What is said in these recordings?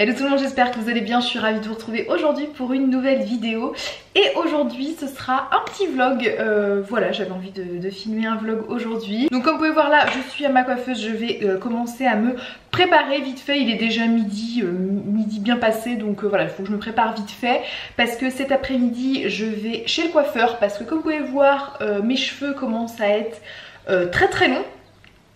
Hello tout le monde, j'espère que vous allez bien, je suis ravie de vous retrouver aujourd'hui pour une nouvelle vidéo. Et aujourd'hui ce sera un petit vlog, euh, voilà j'avais envie de, filmer un vlog aujourd'hui. Donc comme vous pouvez voir là je suis à ma coiffeuse, je vais euh, commencer à me préparer vite fait, il est déjà midi, euh, midi bien passé donc voilà il faut que je me prépare vite fait parce que cet après-midi je vais chez le coiffeur parce que comme vous pouvez voir mes cheveux commencent à être très très longs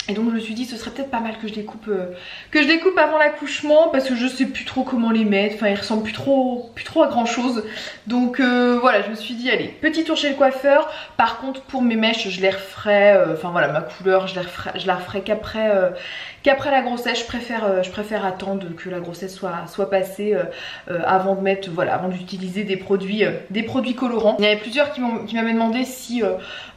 et donc je me suis dit ce serait peut-être pas mal que je les coupe euh, que je découpe avant l'accouchement parce que je sais plus trop comment les mettre, enfin ils ressemblent plus trop plus trop à grand chose. Donc euh, voilà je me suis dit allez petit tour chez le coiffeur. Par contre pour mes mèches je les referai, euh, enfin voilà ma couleur je, les referai, je la referai qu'après qu'après la grossesse je préfère, je préfère attendre que la grossesse soit, soit passée avant de mettre voilà avant d'utiliser des produits des produits colorants. Il y avait plusieurs qui m'avaient demandé si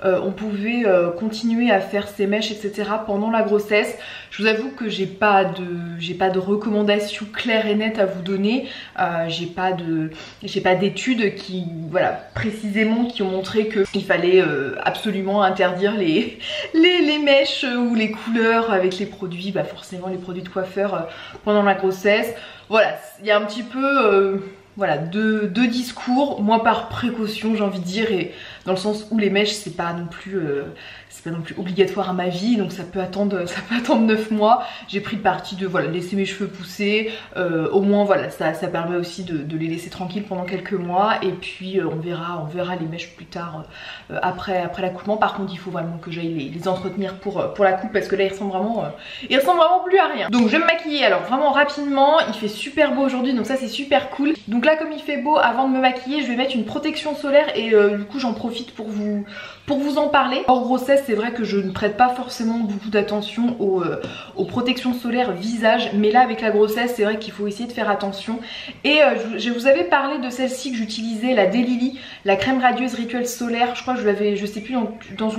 on pouvait continuer à faire ces mèches etc pendant la grossesse. Je vous avoue que j'ai pas de j'ai pas de recommandations claires et nettes à vous donner. Euh, j'ai pas de j'ai pas d'études qui voilà précisément qui ont montré qu'il fallait euh, absolument interdire les, les, mèches ou les couleurs avec les produits, bah forcément les produits de coiffeur euh, pendant la grossesse. Voilà, il y a un petit peu voilà, deux, discours, moi par précaution j'ai envie de dire, et dans le sens où les mèches c'est pas non plus c'est pas non plus obligatoire à ma vie donc ça peut attendre ça peut attendre 9 mois. J'ai pris le parti de voilà laisser mes cheveux pousser euh, au moins voilà ça, ça permet aussi de, les laisser tranquilles pendant quelques mois et puis euh, on verra on verra les mèches plus tard euh, après après par contre il faut vraiment que j'aille les, entretenir pour, la coupe parce que là ils ressemblent vraiment ils ressemblent vraiment plus à rien. Donc je vais me maquiller alors vraiment rapidement. Il fait super beau aujourd'hui donc ça c'est super cool là comme il fait beau avant de me maquiller je vais mettre une protection solaire et du coup j'en profite pour vous pour vous en parler hors grossesse c'est vrai que je ne prête pas forcément beaucoup d'attention aux, euh, aux, protections solaires visage, mais là avec la grossesse, c'est vrai qu'il faut essayer de faire attention. Et euh, je, vous avais parlé de celle-ci que j'utilisais, la Delily, la crème radieuse rituel solaire. Je crois que je l'avais, je sais plus, dans,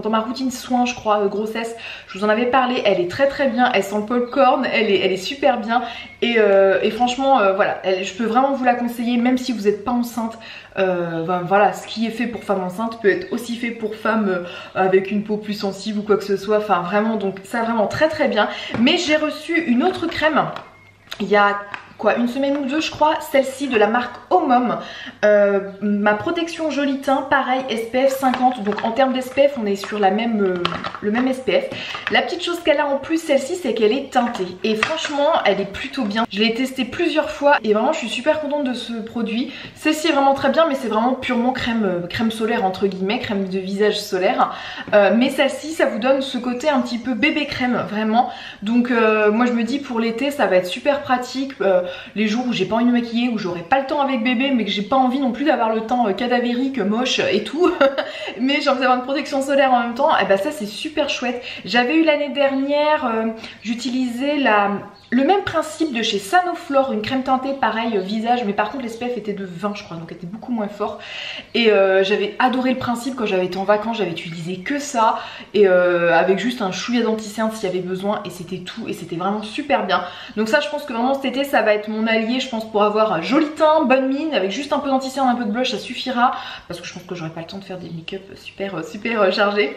dans, ma routine soin, je crois, grossesse. Je vous en avais parlé, elle est très très bien, elle sent le popcorn, elle est, super bien. Et, euh, et franchement, voilà, je peux vraiment vous la conseiller, même si vous n'êtes pas enceinte. Ben, voilà, ce qui est fait pour femme enceinte peut être aussi fait pour femme avec une peau plus sensible ou quoi que ce soit. Enfin vraiment, donc ça vraiment très très bien. Mais j'ai reçu une autre crème il y a une semaine ou deux je crois celle-ci de la marque Omom. Euh, ma protection joli teint pareil SPF 50 donc en termes d'SPF on est sur euh, le même SPF la petite chose qu'elle a en plus celle-ci c'est qu'elle est teintée. Et franchement elle est plutôt bien. Je l'ai testé plusieurs fois et vraiment je suis super contente de ce produit. Celle-ci est vraiment très bien mais c'est vraiment purement crème, euh, crème solaire entre guillemets crème de visage solaire. Mais celle-ci ça vous donne ce côté un petit peu bébé crème vraiment. Donc moi je me dis pour l'été ça va être super pratique les jours où j'ai pas envie de me maquiller, où j'aurai pas le temps avec bébé, mais que j'ai pas envie non plus d'avoir le temps euh, cadavérique, moche et tout, mais j'ai envie d'avoir une protection solaire en même temps, et eh bah ben, ça c'est super chouette. J'avais eu l'année dernière, euh, j'utilisais la le même principe de chez Sanoflore, une crème teintée pareil euh, visage mais par contre l'SPF était de 20 je crois donc était beaucoup moins fort et j'avais adoré le principe quand j'avais été en vacances j'avais utilisé que ça. Et avec juste un chouïa d'anticerne s'il y avait besoin et c'était tout et c'était vraiment super bien. Donc ça je pense que vraiment cet été ça va être mon allié je pense pour avoir un joli teint, bonne mine avec juste un peu d'anticerne, un peu de blush ça suffira. Parce que je pense que j'aurai pas le temps de faire des make-up super super chargés.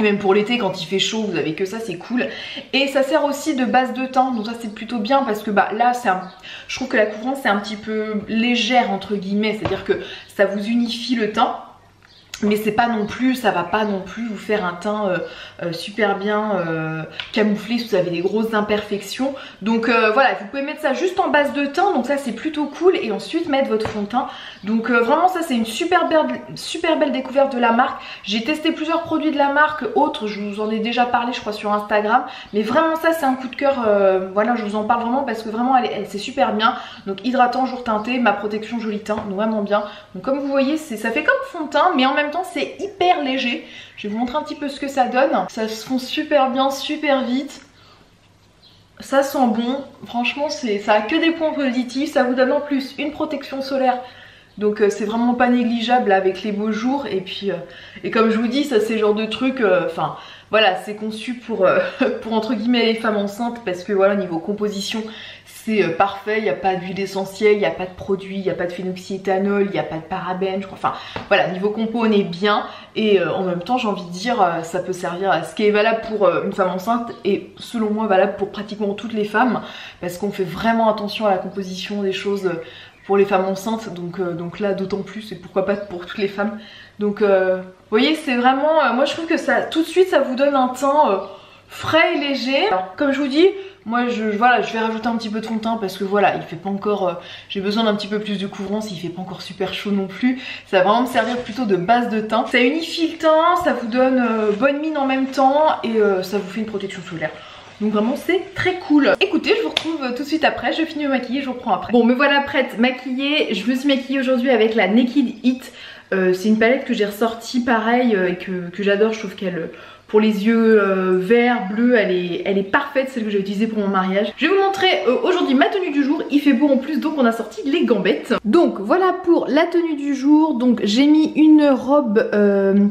Même pour l'été quand il fait chaud vous avez que ça c'est cool. Et ça sert aussi de base de teint donc ça c'est plutôt bien parce que bah là je trouve que la couvrance c'est un petit peu légère entre guillemets. C'est à dire que ça vous unifie le teint mais c'est pas non plus, ça va pas non plus vous faire un teint euh, euh, super bien euh, camouflé si vous avez des grosses imperfections. Donc voilà, vous pouvez mettre ça juste en base de teint, donc ça c'est plutôt cool. Et ensuite mettre votre fond de teint. Donc vraiment ça c'est une super belle, découverte de la marque. J'ai testé plusieurs produits de la marque, autres, je vous en ai déjà parlé je crois sur Instagram. Mais vraiment ça c'est un coup de cœur, voilà je vous en parle vraiment parce que vraiment elle, c'est super bien. Donc hydratant, jour teinté, ma protection joli teint, vraiment bien. Donc comme vous voyez ça fait comme fond de teint mais en même c'est hyper léger. Je vais vous montrer un petit peu ce que ça donne. Ça se fond super bien, super vite. Ça sent bon. Franchement, ça a que des points positifs. Ça vous donne en plus une protection solaire donc euh, c'est vraiment pas négligeable avec les beaux jours et puis euh, et comme je vous dis ça c'est genre de truc euh, enfin voilà c'est conçu pour, pour entre guillemets les femmes enceintes parce que voilà niveau composition c'est euh, parfait, il n'y a pas d'huile essentielle, il n'y a pas de produit, il n'y a pas de phénoxyéthanol, il n'y a pas de parabènes, je crois. Enfin voilà, niveau compo on est bien et euh, en même temps j'ai envie de dire euh, ça peut servir à ce qui est valable pour une femme enceinte et selon moi valable pour pratiquement toutes les femmes parce qu'on fait vraiment attention à la composition des choses pour les femmes enceintes donc, donc là d'autant plus et pourquoi pas pour toutes les femmes. Donc vous voyez c'est vraiment, moi je trouve que ça tout de suite ça vous donne un teint frais et léger. comme je vous dis, moi je, voilà, je vais rajouter un petit peu de fond de teint parce que voilà, il fait pas encore... Euh, j'ai besoin d'un petit peu plus de couvrance, il fait pas encore super chaud non plus. Ça va vraiment me servir plutôt de base de teint. Ça unifie le teint, ça vous donne euh, bonne mine en même temps et euh, ça vous fait une protection solaire. Donc vraiment c'est très cool. Écoutez, je vous retrouve tout de suite après. Je finis de maquiller, je vous reprends après. Bon, me voilà prête maquillée. Je me suis maquillée aujourd'hui avec la Naked Heat. c'est une palette que j'ai ressortie pareil et que, que j'adore. Je trouve qu'elle pour les yeux euh, verts, bleus, elle est, parfaite, celle que j'ai utilisée pour mon mariage. Je vais vous montrer euh, aujourd'hui ma tenue du jour, il fait beau en plus donc on a sorti les gambettes. Donc voilà pour la tenue du jour, donc j'ai mis une robe... Euh,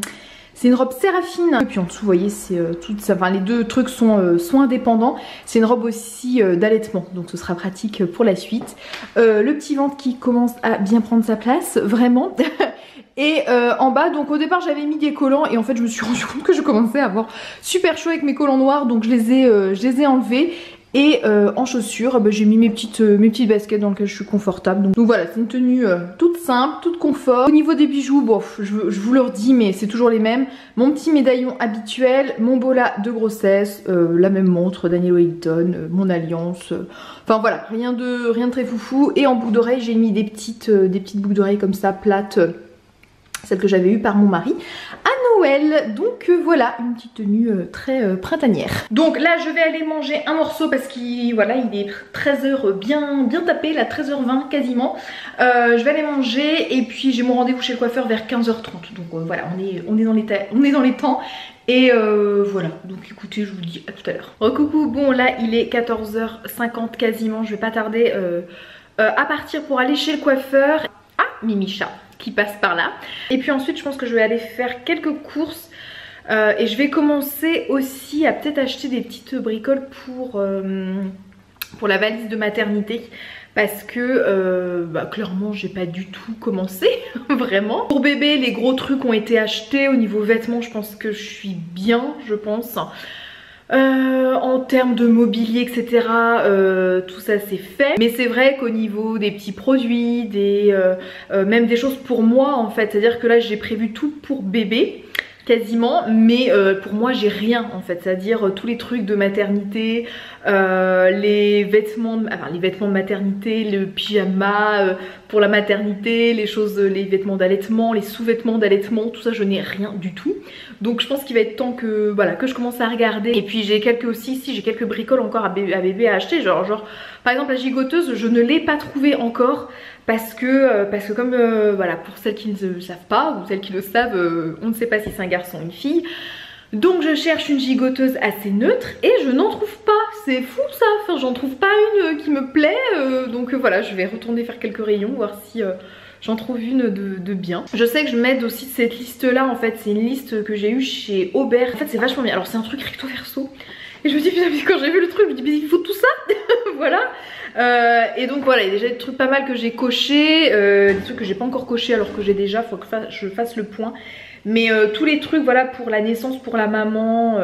c'est une robe séraphine. Et puis en dessous, vous voyez, c'est tout ça. Enfin, les deux trucs sont, sont indépendants. C'est une robe aussi d'allaitement, donc ce sera pratique pour la suite. le petit ventre qui commence à bien prendre sa place, vraiment. Et euh, en bas, donc au départ j'avais mis des collants et en fait je me suis rendu compte que je commençais à avoir super chaud avec mes collants noirs donc je les ai, euh, je les ai enlevés. Et euh, en chaussures, bah, j'ai mis mes petites, mes petites baskets dans lesquelles je suis confortable. Donc, voilà, c'est une tenue toute simple, toute confort. Au niveau des bijoux, je, vous le redis, mais c'est toujours les mêmes. Mon petit médaillon habituel, mon bola de grossesse, la même montre, Daniel Wellington, mon alliance. Enfin voilà, rien de, rien de très foufou. Et en boucle d'oreille, j'ai mis des petites, des petites boucles d'oreilles comme ça, plates celle que j'avais eue par mon mari à Noël. Donc euh, voilà, une petite tenue euh, très euh, printanière. Donc là, je vais aller manger un morceau parce qu'il il est 13h bien, bien tapé, là 13h20 quasiment. je vais aller manger et puis j'ai mon rendez-vous chez le coiffeur vers 15h30. Donc voilà, on est, dans les on est dans les temps. Et voilà, donc écoutez, je vous dis à tout à l'heure. coucou, bon là il est 14h50 quasiment, je vais pas tarder à partir pour aller chez le coiffeur. Ah, Mimicha qui passe par là. Et puis ensuite je pense que je vais aller faire quelques courses euh, et je vais commencer aussi à peut-être acheter des petites bricoles pour, euh, la valise de maternité parce que euh, bah, clairement j'ai pas du tout commencé vraiment. Pour bébé les gros trucs ont été achetés au niveau vêtements je pense que je suis bien je pense. Euh, en termes de mobilier etc euh, tout ça c'est fait. Mais c'est vrai qu'au niveau des petits produits des euh, même des choses pour moi en fait. C'est à dire que là j'ai prévu tout pour bébé quasiment mais pour moi j'ai rien en fait c'est à dire tous les trucs de maternité les vêtements de, les vêtements de maternité le pyjama pour la maternité les choses les vêtements d'allaitement les sous-vêtements d'allaitement tout ça je n'ai rien du tout donc je pense qu'il va être temps que voilà que je commence à regarder. Et puis j'ai quelques aussi, si j'ai quelques bricoles encore à bébé, à, acheter. Genre, genre par exemple la gigoteuse, je ne l'ai pas trouvée encore parce que, euh, parce que comme euh, voilà pour celles qui ne le savent pas ou celles qui le savent, euh, on ne sait pas si c'est un garçon ou une fille. Donc je cherche une gigoteuse assez neutre et je n'en trouve pas, c'est fou ça, enfin j'en trouve pas une qui me plaît, donc voilà je vais retourner faire quelques rayons, voir si j'en trouve une de, bien. Je sais que je m'aide aussi de cette liste là en fait, c'est une liste que j'ai eue chez Aubert. En fait c'est vachement bien, alors c'est un truc recto verso. Et je me dis putain quand j'ai vu le truc je me dis mais il faut tout ça. Voilà. Euh, Et donc voilà il y a déjà des trucs pas mal que j'ai coché euh, Des trucs que j'ai pas encore coché alors que j'ai déjà, faut que je fasse le point. Mais euh, tous les trucs voilà pour la naissance, pour la maman,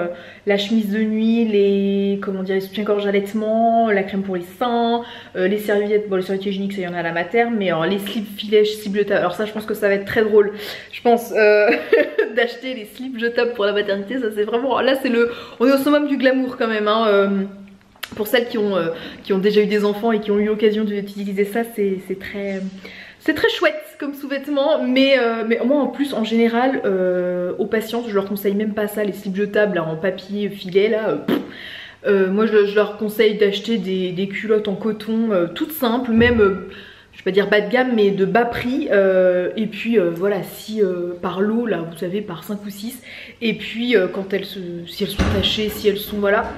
la chemise de nuit, les comment dire, les soutiens-gorge allaitement, la crème pour les seins, les serviettes, bon les serviettes hygiéniques ça y en a à la mater, mais les slips filets slips jetables, alors ça je pense que ça va être très drôle, je pense d'acheter les slips jetables pour la maternité, ça c'est vraiment, là c'est le, on est au summum du glamour quand même hein, pour celles qui ont, qui ont déjà eu des enfants et qui ont eu l'occasion d'utiliser ça, c'est très c'est très chouette comme sous-vêtement, mais, euh, mais moi en plus en général euh, aux patientes je leur conseille même pas ça, les slips jetables en papier filet là. Euh, moi je, leur conseille d'acheter des, culottes en coton toutes simples, même vais dire bas de gamme mais de bas prix. Et puis voilà si par lot là vous savez par 5 ou 6 et puis quand elles se, si elles sont tachées si elles sont voilà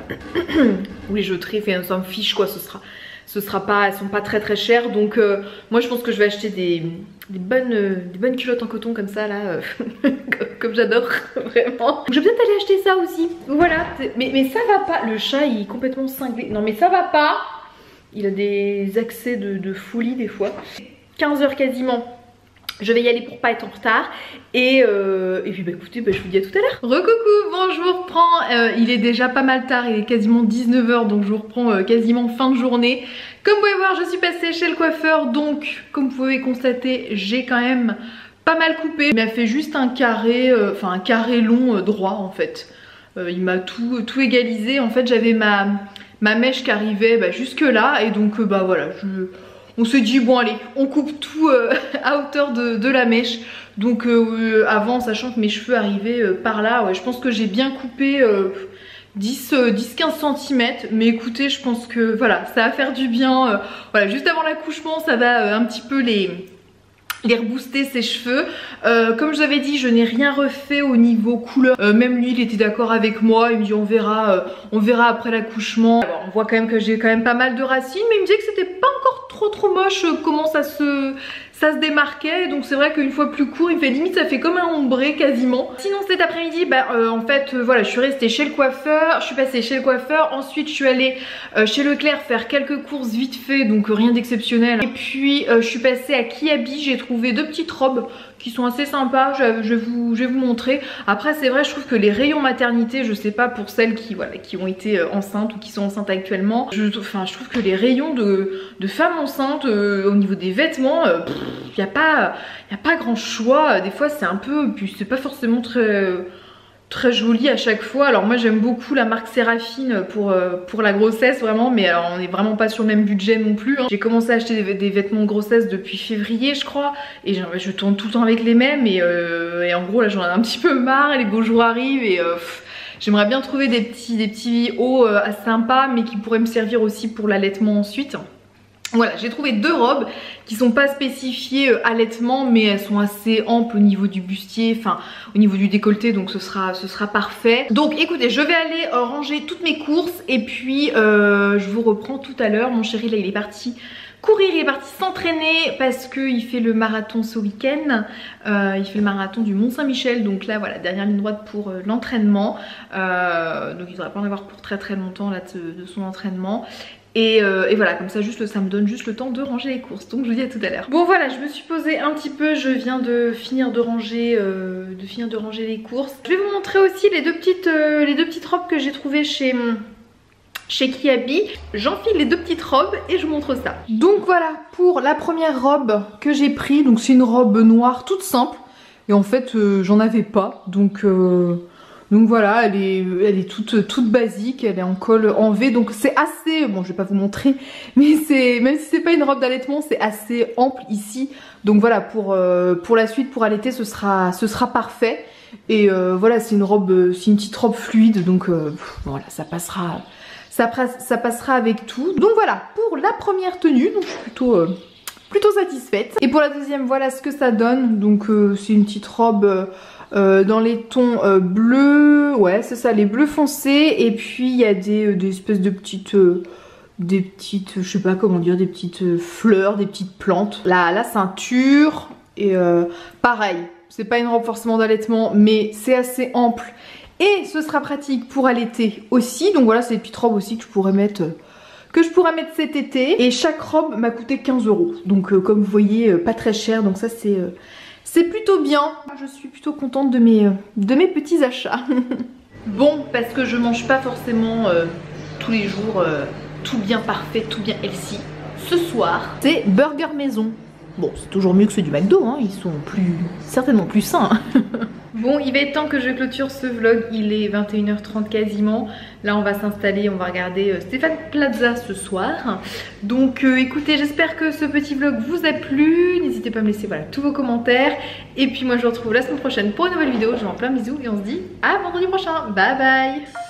vous les jeterez enfin ça me fiche quoi ce sera ce sera pas, elles sont pas très très chères. Donc euh, moi je pense que je vais acheter des, bonnes, euh, des bonnes culottes en coton comme ça là euh, comme j'adore vraiment. Je vais peut-être aller acheter ça aussi. Voilà. Mais, mais ça va pas. Le chat il est complètement cinglé. Non mais ça va pas il a des accès de, folie des fois. 15h quasiment. Je vais y aller pour pas être en retard. Et, euh, puis bah écoutez bah, je vous dis à tout à l'heure. Recoucou bon je euh, il est déjà pas mal tard. Il est quasiment 19h donc je vous reprends euh, quasiment fin de journée. Comme vous pouvez voir je suis passée chez le coiffeur. Donc comme vous pouvez constater j'ai quand même pas mal coupé. Il m'a fait juste un carré enfin un carré long droit en fait. Il m'a tout égalisé. En fait j'avais ma ma mèche qui arrivait bah, jusque là et donc euh, bah voilà on se dit bon allez on coupe tout euh, à hauteur de, la mèche. Donc euh, avant sachant que mes cheveux arrivaient par là je pense que j'ai bien coupé 10-15 cm mais écoutez je pense que voilà ça va faire du bien voilà juste avant l'accouchement ça va un petit peu les les rebooster ses cheveux. Euh, comme je vous avais dit je n'ai rien refait au niveau couleur. Euh, même lui il était d'accord avec moi. Il me dit on verra euh, on verra après l'accouchement. On voit quand même que j'ai quand même pas mal de racines mais il me disait que c'était pas encore trop trop moche comment ça se ça se démarquait donc c'est vrai qu'une fois plus court il fait limite ça fait comme un ombré quasiment sinon cet après-midi bah en fait voilà je suis restée chez le coiffeur je suis passée chez le coiffeur ensuite je suis allée chez Leclerc faire quelques courses vite fait donc rien d'exceptionnel et puis je suis passée à Kiabi j'ai trouvé deux petites robes qui sont assez sympas, je, vous, je vais vous montrer. Après c'est vrai je trouve que les rayons maternité, je sais pas pour celles qui, voilà, qui ont été euh, enceintes ou qui sont enceintes actuellement, je, enfin, je trouve que les rayons de, de femmes enceintes euh, au niveau des vêtements, il n'y a, pas, grand choix, des fois c'est un peu, puis c'est pas forcément très très jolie à chaque fois. Alors moi j'aime beaucoup la marque Séraphine pour, euh, la grossesse vraiment mais alors on n'est vraiment pas sur le même budget non plus. Hein. J'ai commencé à acheter des, vêtements de grossesse depuis février je crois et je tourne tout le temps avec les mêmes et, euh, en gros là j'en ai un petit peu marre, les beaux jours arrivent et euh, j'aimerais bien trouver des petits, des petits hauts sympas mais qui pourraient me servir aussi pour l'allaitement ensuite. Voilà, j'ai trouvé deux robes qui sont pas spécifiées euh, allaitement mais elles sont assez amples au niveau du bustier, enfin au niveau du décolleté donc ce sera, ce sera parfait. Donc écoutez, je vais aller euh, ranger toutes mes courses et puis euh, je vous reprends tout à l'heure. Mon chéri là il est parti courir, il est parti s'entraîner parce qu'il fait le marathon ce week-end. il fait le marathon du Mont Saint-Michel, donc là voilà, dernière ligne droite pour l'entraînement. donc il ne devrait pas en avoir pour très très longtemps là de son entraînement. Euh, et, voilà, comme ça juste ça me donne juste le temps de ranger les courses. Donc je vous dis à tout à l'heure. Bon voilà, je me suis posée un petit peu, je viens de finir de ranger, euh, de finir de ranger les courses. Je vais vous montrer aussi les deux petites, euh, les deux petites robes que j'ai trouvées chez chez Kiabi. J'enfile les deux petites robes et je vous montre ça. Donc voilà pour la première robe que j'ai pris. Donc c'est une robe noire toute simple. Et en fait j'en avais pas. Donc donc voilà, elle est, toute, basique, elle est en col en V, donc c'est assez, bon je vais pas vous montrer, mais c'est, même si c'est pas une robe d'allaitement, c'est assez ample ici. Donc voilà, pour, euh, la suite, pour allaiter, ce sera, parfait. Et euh, voilà, c'est une robe, c'est une petite robe fluide, donc euh, voilà, ça passera, ça, ça, passera avec tout. Donc voilà, pour la première tenue, donc je suis plutôt plutôt satisfaite. Et pour la deuxième, voilà ce que ça donne. Donc c'est une petite robe euh, dans les tons euh, bleus, ouais c'est ça, les bleus foncés et puis il y a des, euh, espèces de petites, des petites, je sais pas comment dire, des petites fleurs, des petites plantes. La, ceinture et pareil, c'est pas une robe forcément d'allaitement mais c'est assez ample et ce sera pratique pour allaiter aussi. Donc voilà, c'est des petites robes aussi que je pourrais mettre que je pourrais mettre cet été. Et chaque robe m'a coûté 15 euros. Donc comme vous voyez, pas très cher. Donc ça c'est c'est plutôt bien. Je suis plutôt contente de mes, de mes petits achats. bon, parce que je mange pas forcément euh, tous les jours euh, tout bien parfait, tout bien healthy. Ce soir, c'est burger maison. Bon, c'est toujours mieux que ceux du McDo, hein. ils sont plus certainement plus sains. bon, il va être temps que je clôture ce vlog, il est 21h30 quasiment. Là, on va s'installer, on va regarder euh, Stéphane Plaza ce soir. Donc, euh, écoutez, j'espère que ce petit vlog vous a plu. N'hésitez pas à me laisser voilà, tous vos commentaires. Et puis moi, je vous retrouve la semaine prochaine pour une nouvelle vidéo. Je vous en plein bisous et on se dit à vendredi prochain. Bye bye